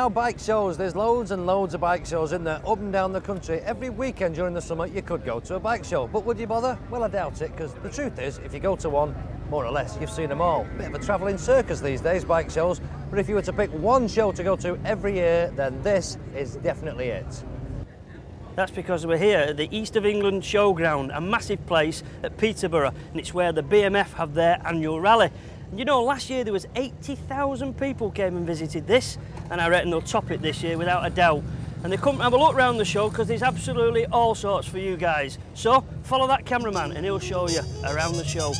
Now bike shows, there's loads and loads of bike shows in there up and down the country. Every weekend during the summer you could go to a bike show, but would you bother? Well I doubt it because the truth is if you go to one, more or less, you've seen them all. Bit of a travelling circus these days, bike shows, but if you were to pick one show to go to every year, then this is definitely it. That's because we're here at the East of England Showground, a massive place at Peterborough, and it's where the BMF have their annual rally. You know, last year there was 80,000 people came and visited this, and I reckon they'll top it this year without a doubt. And they come and have a look around the show because there's absolutely all sorts for you guys. So follow that cameraman and he'll show you around the show.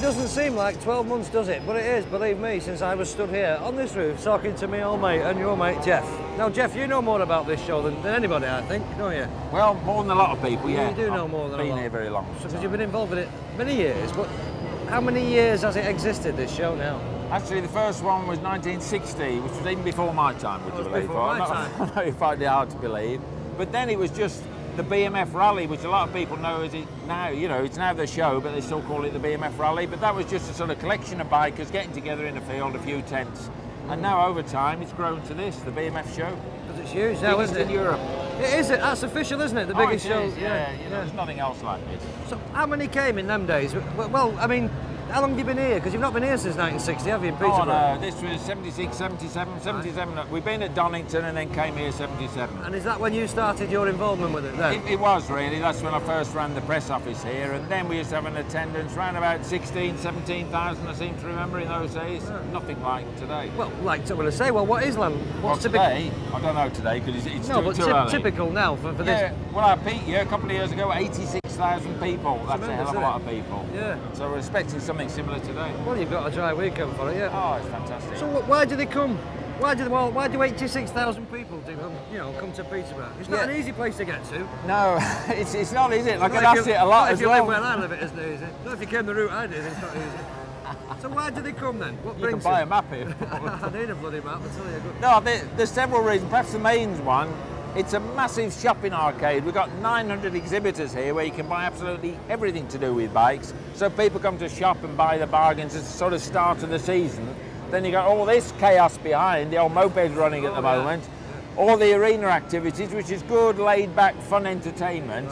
It doesn't seem like 12 months, does it? But it is, believe me, since I was stood here on this roof talking to me old mate and your mate Jeff. Now, Jeff, you know more about this show than, than anybody, I think, don't you? Well, more than a lot of people, Yeah, you do know I've more than a been here very long. Because you've been involved in it many years, but how many years has it existed, this show now? Actually, the first one was 1960, which was even before my time, would Oh, you believe? before my time. I know you find it hard to believe. But then it was just the BMF Rally, which a lot of people know as it now. You know, it's now the show, but they still call it the BMF Rally. But that was just a sort of collection of bikers getting together in a field, a few tents. And now over time, it's grown to this, the BMF show. Because it's huge now, Biggest isn't it? in Europe. It is, it? That's official, isn't it? The Oh, biggest it show. is, yeah, you know, there's nothing else like it. So, how many came in them days? Well, I mean, how long have you been here? Because you've not been here since 1960, have you, in oh, Peterborough? Oh no, this was 76, 77, 77. We've been at Donington and then came here 77. And is that when you started your involvement with it then? It, it was really, that's when I first ran the press office here and then we used to have an attendance around about 16, 17,000 I seem to remember in those days. Nothing like today. well, like someone to say, well, what is land? What's typical? today, I don't know today because it's, it's No, too, but too typical now for, for Yeah, this. well, I peaked here a couple of years ago, 86,000 people. That's a hell of a lot of people. Yeah. So we're expecting something similar today. Well, you've got a dry weekend for it, yeah. Oh, it's fantastic. So why do they come? Why do well, why do 86,000 people do come, you know, come to Peterborough? It's not Yeah. an easy place to get to. no, it's, it's not, is it? Like I if asked it a lot as if you well. where I live, it isn't easy. Not if you came the route I did, it's not easy. so why do they come then? What You can brings buy a map here. I need a bloody map, I'll tell you. Good. No, there's several reasons. Perhaps the main one, it's a massive shopping arcade. We've got 900 exhibitors here where you can buy absolutely everything to do with bikes. So people come to shop and buy the bargains at the sort of start of the season. Then you've got all this chaos behind, the old mopeds running at the moment, all the arena activities, which is good, laid back, fun entertainment.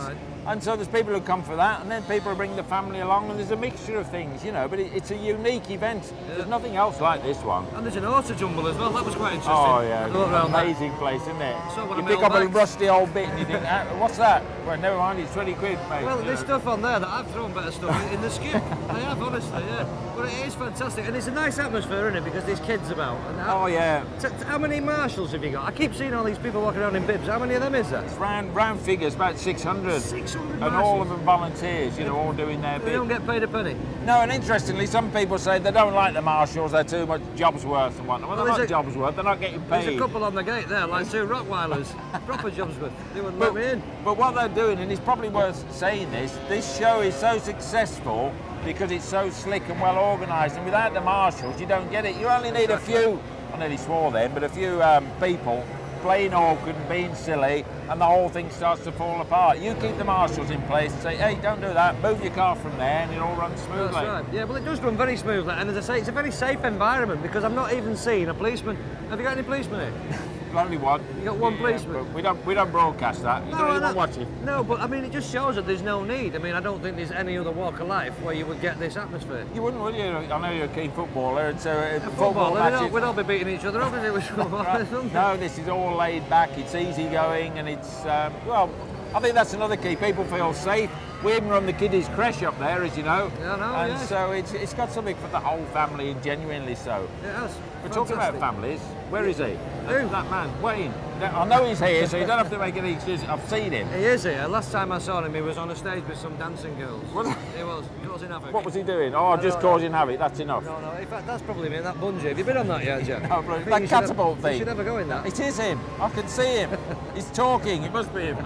And so there's people who come for that, and then people bring the family along, and there's a mixture of things, you know. But it, it's a unique event. There's nothing else like this one. And there's an auto jumble as well, that was quite interesting. Oh yeah, looked that. amazing place, isn't it? So you pick up a bags. rusty old bit and you think, "Ah, what's that? Well, never mind, it's 20 quid, mate. Well, there's know. stuff on there that I've thrown better stuff in- the skip. I have, honestly, yeah. But it is fantastic, and it's a nice atmosphere, isn't it? Because there's kids about. How, Oh yeah, how many marshals have you got? I keep seeing all these people walking around in bibs. How many of them is there? it's round, round figures, about 600. 600 And all of them volunteers, you know, all doing their They bit. don't get paid a penny. No, and interestingly, some people say they don't like the marshals, they're too much jobs worth and whatnot. Well, they're not a- jobs worth, they're not getting paid. There's a couple on the gate there, like two Rottweilers. Proper jobs with. They wouldn't But, let me in. but what they're doing, and it's probably worth saying this, this show is so successful because it's so slick and well organised, and without the marshals, you don't get it. You only need a few, I nearly swore then, but a few um, people playing awkward and being silly, and the whole thing starts to fall apart. You keep the marshals in place and say, hey, don't do that, move your car from there, and it all runs smoothly. Right. Yeah, well, it does run very smoothly, and as I say, it's a very safe environment because I'm not even seeing a policeman. Have you got any policemen here? Only one. You got one Yeah, policeman? but we don't we don't broadcast that. You don't I even know- watch it. No, but I mean, it just shows that there's no need. I mean, I don't think there's any other walk of life where you would get this atmosphere. You wouldn't, would you? I know you're a keen footballer, and so uh, Football, football we'd, all, we'd all be beating each other up if it was football. Right. No, this is all laid back. It's easy going, and it's um, well. I think that's another key. People feel safe. We even run the kiddies creche up there, as you know. Yeah, know, And yes. so it's, it's got something for the whole family, and genuinely so. It has. We're talking about families. Where is he? Who? That man, Wayne. I know he's here, so you don't have to make any excuses. I've seen him. He is here. Last time I saw him, he was on a stage with some dancing girls. Was he? He was causing havoc. What was he doing? Oh, just no. causing havoc. That's enough. No, no. In fact, that's probably me. That bungee. Have you been on that yet, Jeff? No, bro, that should have- catapult You should never go in that. It is him. I can see him. He's talking. It must be him.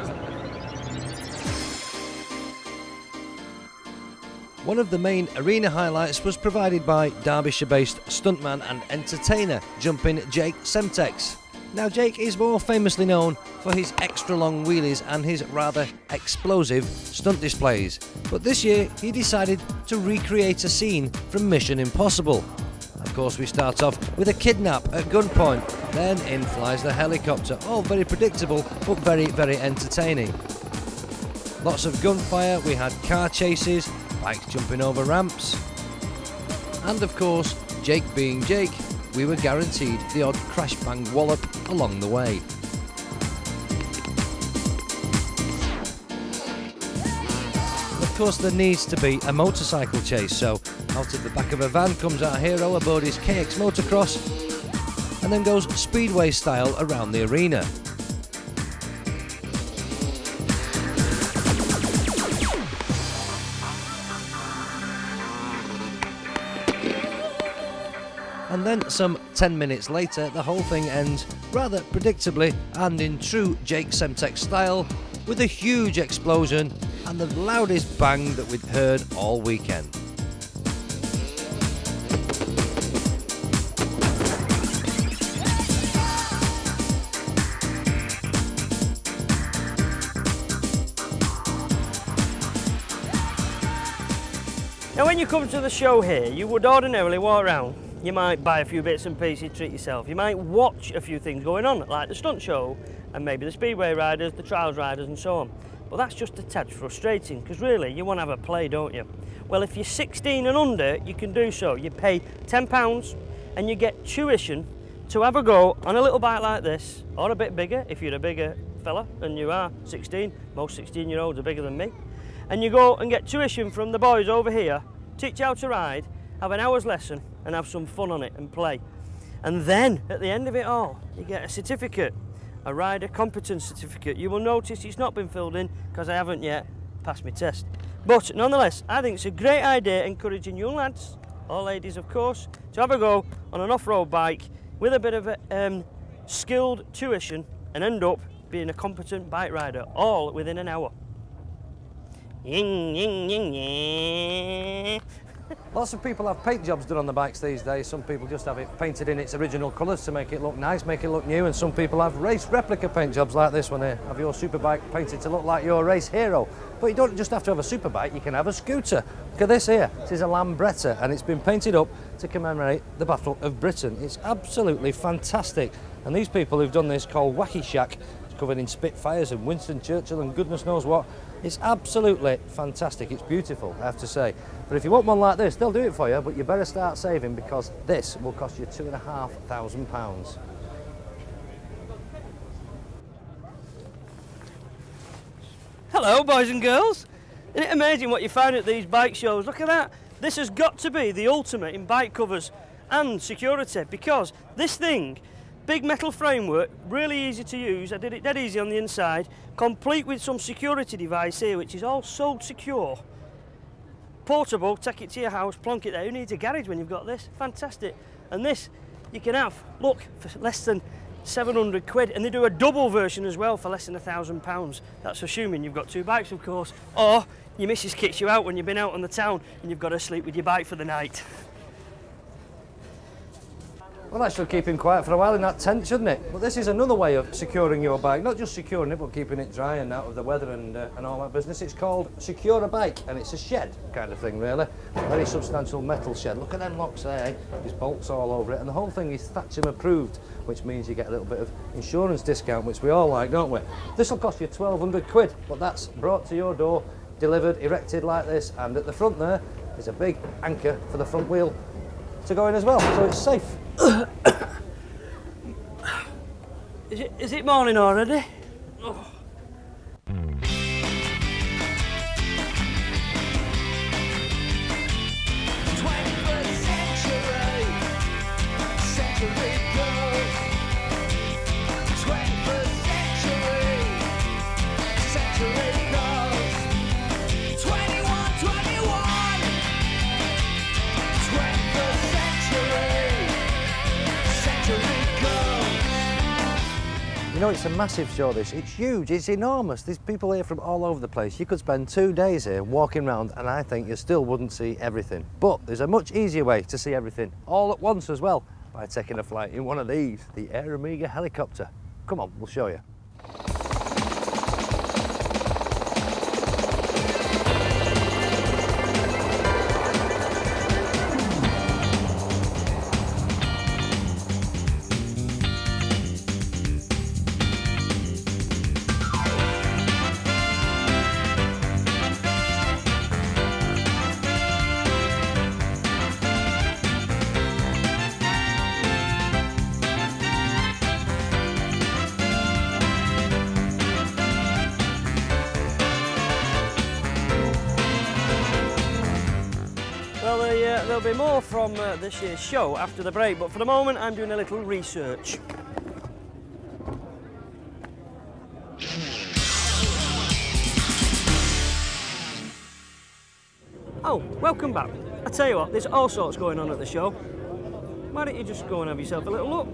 One of the main arena highlights was provided by Derbyshire-based stuntman and entertainer, jumping Jake Semtex. Now Jake is more famously known for his extra long wheelies and his rather explosive stunt displays. But this year he decided to recreate a scene from Mission Impossible. Of course we start off with a kidnap at gunpoint, then in flies the helicopter, all very predictable but very very entertaining. Lots of gunfire, we had car chases, bikes jumping over ramps, and of course, Jake being Jake, we were guaranteed the odd crash bang wallop along the way. Of course, there needs to be a motorcycle chase, so out of the back of a van comes our hero aboard his KX motocross and then goes speedway style around the arena. Some 10 minutes later, the whole thing ends rather predictably and in true Jake Semtex style with a huge explosion and the loudest bang that we'd heard all weekend. Now, when you come to the show here, you would ordinarily walk around. You might buy a few bits and pieces, treat yourself. You might watch a few things going on, like the stunt show and maybe the speedway riders, the trials riders, and so on. But that's just a tad frustrating because really you want to have a play, don't you? Well, if you're 16 and under, you can do so. You pay £10 and you get tuition to have a go on a little bike like this, or a bit bigger if you're a bigger fella and you are 16. Most 16 year olds are bigger than me. And you go and get tuition from the boys over here, teach you how to ride, have an hour's lesson, and have some fun on it and play. And then at the end of it all, you get a certificate, a rider competence certificate. You will notice it's not been filled in because I haven't yet passed my test. But nonetheless, I think it's a great idea encouraging young lads, or ladies of course, to have a go on an off-road bike with a bit of a um, skilled tuition and end up being a competent bike rider all within an hour. Ying, ying, ying, ying. Lots of people have paint jobs done on the bikes these days. Some people just have it painted in its original colours to make it look nice, make it look new, and some people have race replica paint jobs like this one here. Have your superbike painted to look like your race hero. But you don't just have to have a superbike, you can have a scooter. Look at this here. This is a Lambretta and it's been painted up to commemorate the Battle of Britain. It's absolutely fantastic. And these people who've done this called Wacky Shack, covered in Spitfires and Winston Churchill and goodness knows what. It's absolutely fantastic. It's beautiful, I have to say. But if you want one like this, they'll do it for you, but you better start saving because this will cost you two and a half thousand pounds. Hello, boys and girls. Isn't it amazing what you find at these bike shows? Look at that. This has got to be the ultimate in bike covers and security because this thing, big metal framework, really easy to use. I did it dead easy on the inside, complete with some security device here, which is all so secure. Portable, take it to your house, plonk it there. Who needs a garage when you've got this? Fantastic. And this you can have, look, for less than 700 quid. And they do a double version as well for less than a thousand pounds. That's assuming you've got two bikes, of course. Or your missus kicks you out when you've been out on the town and you've got to sleep with your bike for the night. Well, that should keep him quiet for a while in that tent, shouldn't it? But this is another way of securing your bike. Not just securing it, but keeping it dry and out of the weather and, uh, and all that business. It's called Secure a Bike, and it's a shed kind of thing, really. A very substantial metal shed. Look at them locks there. There's bolts all over it, and the whole thing is Thatcham approved, which means you get a little bit of insurance discount, which we all like, don't we? This will cost you 1,200 quid, but that's brought to your door, delivered, erected like this, and at the front there is a big anchor for the front wheel to go in as well, so it's safe. Is it, is it morning already? Know, it's a massive show, this. It's huge, it's enormous. There's people here from all over the place. You could spend two days here walking around and I think you still wouldn't see everything. But there's a much easier way to see everything, all at once as well, by taking a flight in one of these, the Air Amiga helicopter. Come on, we'll show you. There'll be more from uh, this year's show after the break, but for the moment I'm doing a little research. Oh, welcome back. I tell you what, there's all sorts going on at the show. Why don't you just go and have yourself a little look?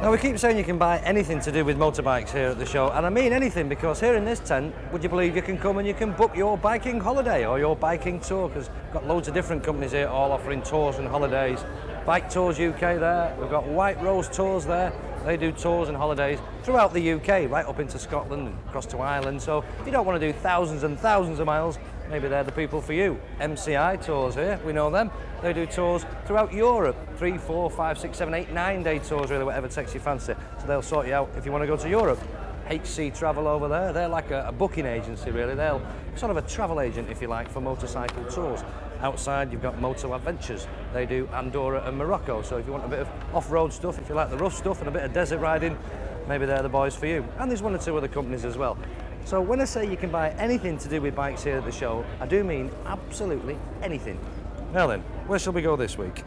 Now we keep saying you can buy anything to do with motorbikes here at the show, and I mean anything because here in this tent, would you believe you can come and you can book your biking holiday or your biking tour? Because we've got loads of different companies here all offering tours and holidays. Bike Tours UK there, we've got White Rose Tours there. They do tours and holidays throughout the UK, right up into Scotland and across to Ireland. So if you don't want to do thousands and thousands of miles, maybe they're the people for you. MCI Tours here, we know them. They do tours throughout Europe, three, four, five, six, seven, eight, nine day tours, really, whatever takes your fancy. So they'll sort you out if you want to go to Europe. HC Travel over there, they're like a, a booking agency, really. They'll sort of a travel agent, if you like, for motorcycle tours. Outside, you've got Moto Adventures. They do Andorra and Morocco. So if you want a bit of off-road stuff, if you like the rough stuff and a bit of desert riding, maybe they're the boys for you. And there's one or two other companies as well. So when I say you can buy anything to do with bikes here at the show, I do mean absolutely anything. Now then, where shall we go this week?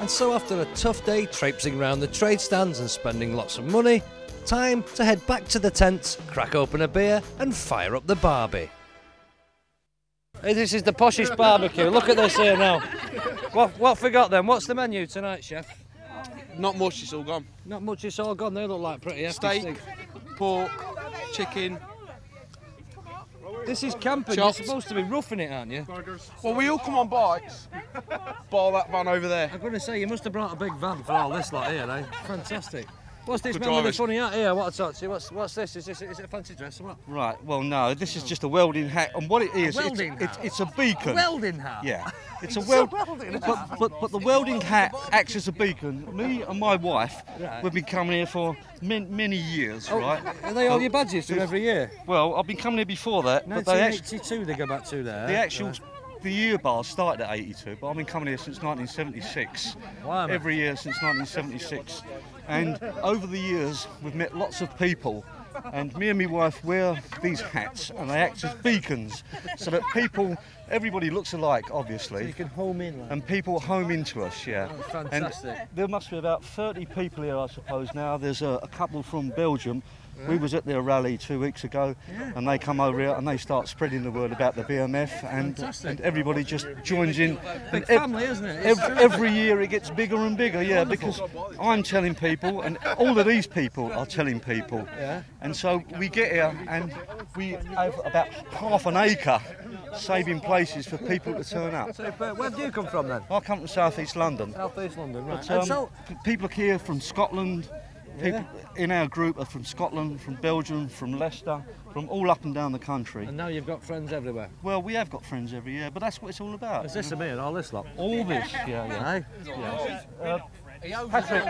And so after a tough day traipsing around the trade stands and spending lots of money, time to head back to the tents, crack open a beer and fire up the barbie. This is the poshest barbecue. Look at this here now. What, what forgot then? What's the menu tonight, chef? Not much, it's all gone. Not much, it's all gone. They look like pretty hefty Steak, steaks. pork, chicken. This is camping. Chops. You're supposed to be roughing it, aren't you? Well, we all come on bikes. Bar that van over there. I'm going to say, you must have brought a big van for all this lot here, eh? Fantastic. What's this man with the funny hat here? What I talk to you? What's, what's this? Is, this? is it a fancy dress or what? Right, well, no, this is just a welding hat, and what it is, it's, it's, it's a beacon. welding hat? Yeah, it's a It's a weld. welding hat. but, but the welding hat acts as a beacon. Me and my wife, Right. we've been coming here for many, many years, Oh, right? Are they all your badges from every year? Well, I've been coming here before that, but they actually, 1982 they go back to there. the actual the year bar started at 82, but I've been coming here since 1976. Wow. Every year since 1976, and over the years we've met lots of people. And me and my wife wear these hats, and they act as beacons, so that people, everybody looks alike, obviously. You can home in. Like. and people home into us, yeah. Oh, fantastic. And there must be about 30 people here, I suppose, now. There's a, a couple from Belgium. We was at their rally two weeks ago, and they come over here and they start spreading the word about the BMF, and, and everybody just joins in. Big ev- family, isn't it? It's Every, year it gets bigger and bigger, yeah, because I'm telling people, and all of these people are telling people. Yeah. And so we get here and we have about half an acre saving places for people to turn up. So, where do you come from then? I come from South East London. South East London, right. But, um, so, people here from Scotland, people in our group are from Scotland, from Belgium, from Leicester, from all up and down the country. and now you've got friends everywhere. Well, we have got friends every year, but that's what it's all about. Is this a me and all this lot? All this, yeah, yeah. Aye. Uh, Patrick,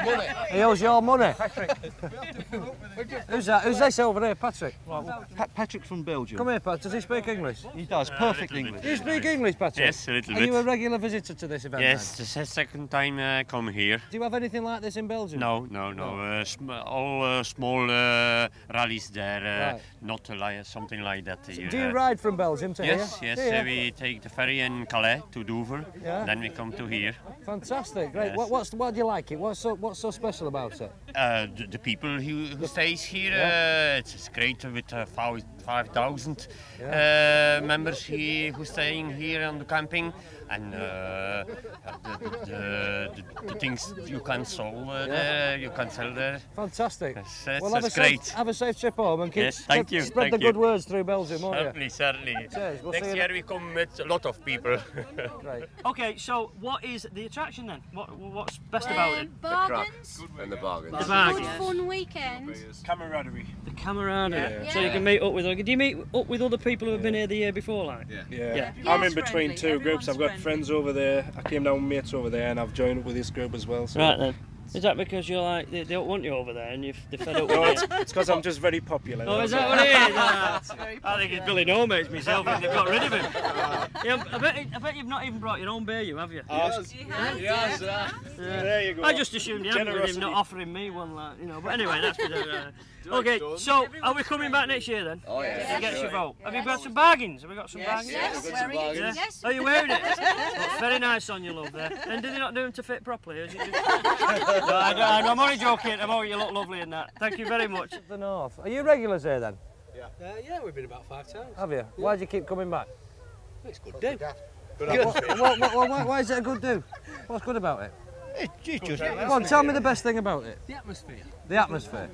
he owes you all money. Who's that? Who's this over there, Patrick? Right, well, Pa- Patrick from Belgium. Come here, Pat. Does he speak English? He does perfect English. Do you speak English, Patrick? Yes, a little Are you a regular visitor to this event? Yes, then? this is the second time uh, I come here. Do you have anything like this in Belgium? No, no, no. Uh, sm- all uh, small uh, rallies there, uh, Right. not uh, like something like that. here. Do you uh, ride from Belgium to Yes, here? yes. Do you? uh, we take the ferry in Calais to Dover. Yeah. Then we come to here. Fantastic, great. Yes. What, what's what do you like it? What's so what's so special about it? Uh, the, the people who, who stays here, uh, it's, it's great with uh, thou- 5,000 uh, members here who staying here on the camping, and uh, the, the, the, the things you can sell uh, there, you can sell there. Fantastic. Yes, that's, well, have a, that's safe, great. have a safe trip home and keep, Yes, thank you, spread thank the good you. words through Belgium, won't you? Certainly, certainly. We'll Next year we come with a lot of people. Great. Okay, so what is the attraction then? What what's best about it? Bargains, And the bargains. The good fun weekend. Camaraderie. the camaraderie. So you can meet up with. Do you meet up with other people who have been here the year before, like? Yeah. Yeah. I'm in between friendly. two groups. I've got Everyone's friends over there. I came down with mates over there, and I've joined up with this group as well. So. Right then. Is that because you're like they, they don't want you over there and you've they're fed up No, it's you? because I'm just very popular. Oh, is that what it is? Ah, I think it's Billy No Mates myself and they've got rid of him. Yeah, I bet, I bet you've not even brought your own beer, you have you? There you go. I just assumed you hadn't with him not offering me one, like, you know. But anyway, that's for the, uh, Okay, so are we coming back next year then? Oh yeah. To get your vote. Have you got some bargains? Have we got some bargains? Yes, Wearing it. Yeah. yes. Are you wearing it? That's very nice on you, love. There. And did they not do them to fit properly? Is it just... no, I don't, I'm only joking. I'm only you look lovely in that. Thank you very much. The north. Are you regulars here then? Uh, yeah, we've been about five times. Have you? Why do you keep coming back? It's good day. what, what, what, why, why is it a good do? What's good about it? It's just Go on, tell me the best thing about it. the atmosphere. The atmosphere.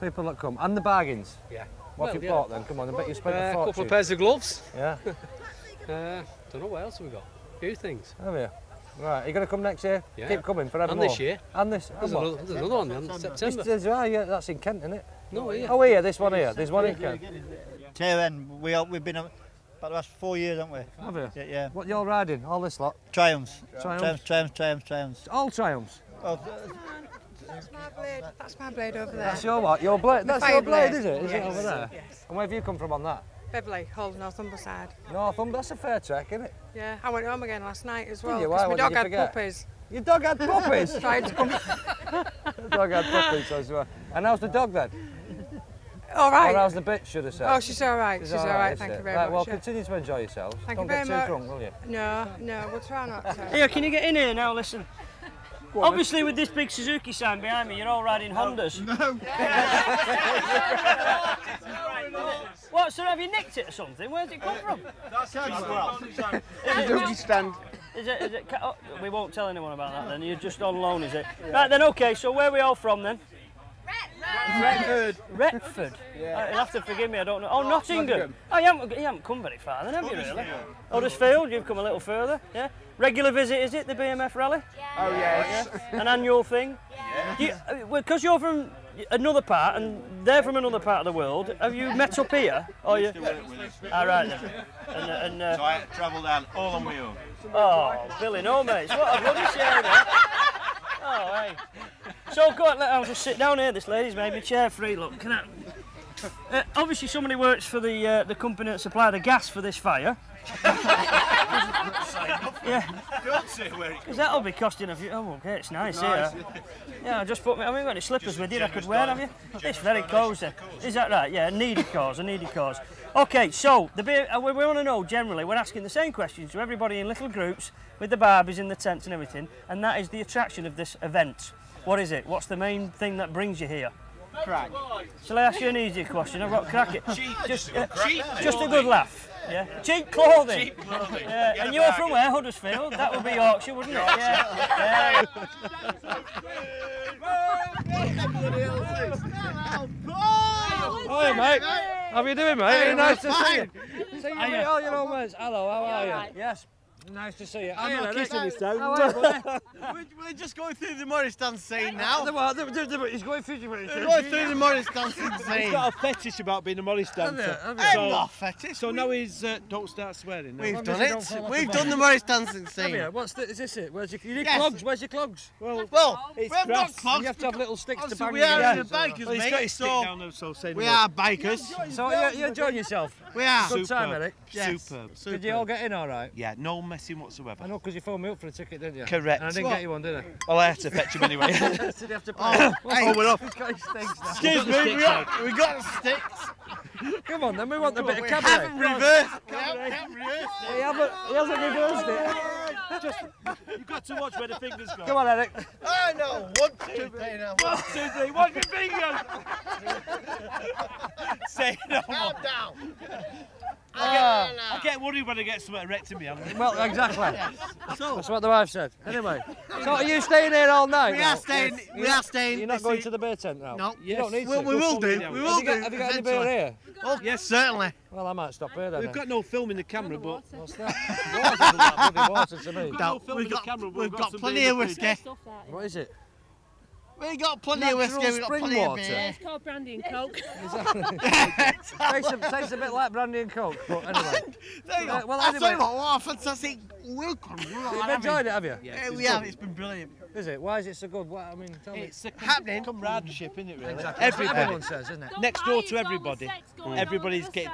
People that come. And the bargains. Yeah. What Well, have you yeah. bought then? Come on, I bet you spent Uh, a a couple of pairs of gloves. Yeah, Uh, don't know what else have we got. A few things. have you? Right, you're you going to come next year? Yeah. Keep coming forever And this year. And this. There's and another, there's another one in This, September. this, ah, yeah, that's in Kent, isn't it? No, yeah. Oh, here, this one here. There's one in Kent. Tailend, we all, we've been about the last four years, haven't we? Have you? Yeah, yeah. What you're riding? All this lot? Triumphs. Triumphs? Triumphs, triumphs, triumphs, triumphs. All triumphs. Oh, That's my blade. That's my blade over there. That's your what? Your blade? That's your blade, blade. is it? Is it over there? yes. And where have you come from on that? Beverley, Hull, North Humberside. Northumberland. That's a fair trek, isn't it? Yeah, I went home again last night as well you? because my dog had forget? puppies. Your dog had puppies. Tried to come. dog had puppies as well. And how's the dog then? All Or how's the bitch, should I say? Oh, she's all right. She's all right. Thank it? you very right, much. Well, yeah. continue to enjoy yourselves. Thank Don't you get too much. drunk, will you? No, no, we'll try not to. Here, can you get in here now? Listen. Obviously, with this big Suzuki sign behind me, you're all riding Hondas. No. what? So have you nicked it or something? Where's it come from? Doggy stand. Is it? Is it? Oh, we won't tell anyone about that then. You're just on loan, is it? Right then. Okay. So where are we all from then? Redford. Retford. Yeah. You'll have to forgive me. I don't know. Oh, Nottingham. Oh, you haven't, you haven't come very far then, have you really? Huddersfield. You've come a little further. Yeah. Regular visit is it? The BMF rally? Oh, yes. An annual thing? Yeah. Because you're from another part and they're from another part of the world, have you met up here? Or you? All right then. And, uh, and, uh, I travel down all on my own. oh, Billy, no mates. What a bloody shame. eh? Oh, hey. So go on, let- I'll just sit down here. This lady's made me chair free. Look, can I? Uh, obviously, somebody works for the uh, the company that supplied the gas for this fire. yeah. Don't say where it Because that'll be costing a few. Oh, okay, it's nice here. Yeah, I just put me. I mean, got any slippers with you I could wear, have you? It's very cosy. Is that right? Yeah, a needy cause, a needy cause. Okay, so the bit, uh, we, we want to know generally. We're asking the same questions to everybody in little groups with the Barbies in the tents and everything, and that is the attraction of this event. What is it? What's the main thing that brings you here? crack. Shall I ask you an easier question? I've got crack it. Just, uh, just a good laugh. Yeah. Cheap clothing. Cheap clothing. Yeah. And you're from where? Huddersfield. That would be Yorkshire, wouldn't it? Yeah. yeah. Hi, mate. How are you doing, mate? Very nice to see you. See you, mate. All oh, your old mates. Hello, how are you? Yes. Nice to see you. I'm not kissing this buddy? we're, we're just going through the Morris dance scene now. He's going through the We're going through the Morris dancing scene. got a fetish about being a Morris dancer. Have you? I'm not fetish. So now he's uh, don't start swearing. We've done as you don't it. We've done the Morris dancing Have scene. you? What's the, is this it? Where's your, you need Yes. clogs? Where's your clogs? Well, Well, It's we have got clogs. You have to have little sticks to bang we are bikers, well, he's got mate. his stick So down there, so we are bikers. So you, you enjoying yourself? We are. Good time, Superb. Eric. Yes. Superb. Did you all get in all right? Yeah, no messing whatsoever. I know because you phoned me up for a ticket, didn't you? Correct. And I didn't What? get you one, did I? Well, I had to fetch him anyway. Did you have to oh, pay? Oh, hey, we're off. He's got his stinks now. excuse me, we got, we got sticks. Come on, then we want a bit of We cabaret. haven't reversed. We haven't reversed He, haven't, he hasn't reversed it. Hard to watch where the fingers go. Come on, Eric. I know. One, two, three, now. One, two, three. Watch your fingers. Say no more. Calm down. I get, ah. I get worried when I get something erect in me. Well, exactly. So, That's what the wife said. Anyway, so are you staying here all night? We now? are staying- we You're- staying You're not going to the beer tent now. No. You don't need We- to. we will do, we Have will you got- do Have you got any beer here? Oh, yes, certainly. Well, I might stop here then. We've got no film in the camera, but What's that? Water's like bloody water to me. We've got No, no film we've in the got- camera, but we've got some plenty of in the fridge. whiskey. What is it? We got plenty of whiskey. We got plenty water. of beer. It's called brandy and coke. tastes, a, tastes a bit like brandy and coke, but anyway. There you go. Uh, well, I'll tell anyway. you what, what a fantastic welcome. You've enjoyed it, have you? Yeah, we have. It's been brilliant. Is it? Why is it so good? What, I mean, tell It's me. a Happening. camaraderie, isn't it, really? Exactly. Everybody. Everyone says, isn't it? Next door to everybody. Everybody's getting.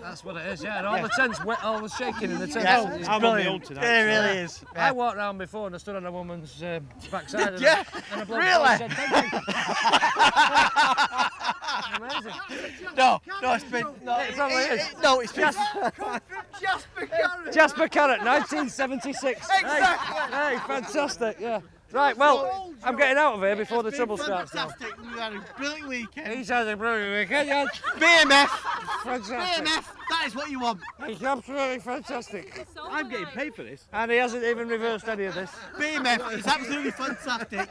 That's what it is, yeah. And all the tents, wet, all the shaking in the tents. Yeah, It's I'm on my brilliant. own tonight. It really is. I walked round before and I stood on a woman's uh, backside. and Yeah, a- and a really? said, "Thank you." Amazing. No, no, it's been. No, It probably is. no, it's been. Jasper Carrott. Jasper Carrott, 1976. Exactly. Hey, hey, fantastic, yeah. Right, well, I'm getting out of here before the trouble starts now. Fantastic. We had a brilliant weekend. He's had a brilliant weekend, yeah. BMF. Fantastic. BMF. That is what you want. He's absolutely fantastic. I'm getting paid for this. And he hasn't even reversed any of this. BMF is absolutely fantastic.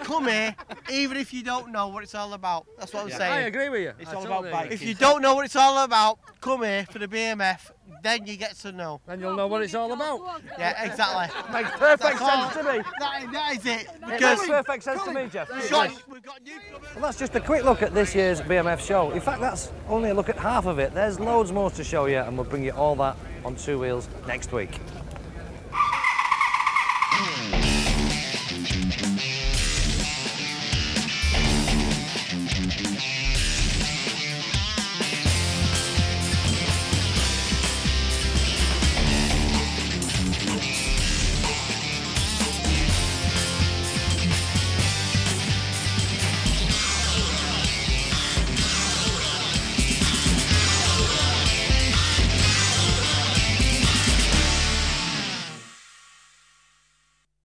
Come here, even if you don't know what it's all about. That's what I'm I saying. I agree with you. It's I all about bikes. If you don't know what it's all about, come here for the BMF. Then you get to know. Then you'll know what it's all about. Yeah, exactly. Makes perfect That's all. sense to me. That, that is it. It makes perfect sense to me, Jeff. we've got, we've got you. Well, that's just a quick look at this year's BMF show. In fact, that's only a look at half of it. There's loads more to show you, and we'll bring you all that on two wheels next week.